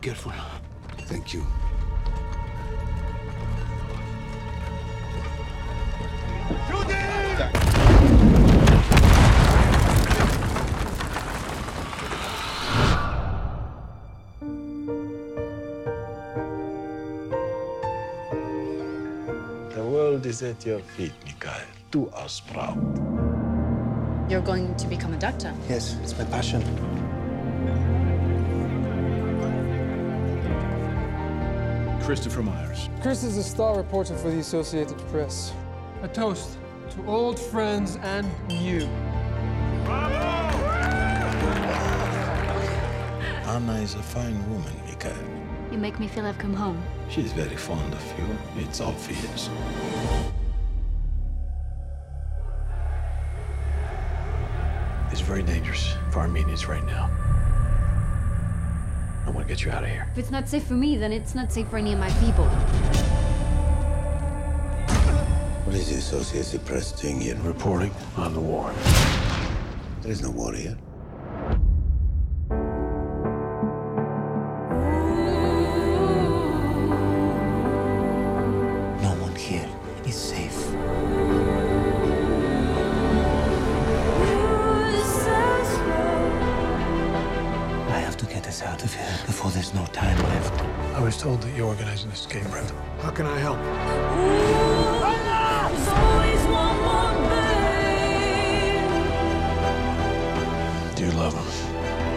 Careful. Thank you. The world is at your feet, Mikael. Do us proud. You're going to become a doctor. Yes, it's my passion. Christopher Myers. Chris is a star reporter for the Associated Press. A toast to old friends and you. Ana is a fine woman, Mikael. You make me feel I've come home. She's very fond of you. It's obvious. It's very dangerous for Armenians right now. I want to get you out of here. If it's not safe for me, then it's not safe for any of my people. What is the Associated Press doing here? Reporting on the war. There is no war here. Have to get us out of here before there's no time left. I was told that you organized an escape route. How can I help? Do you love him?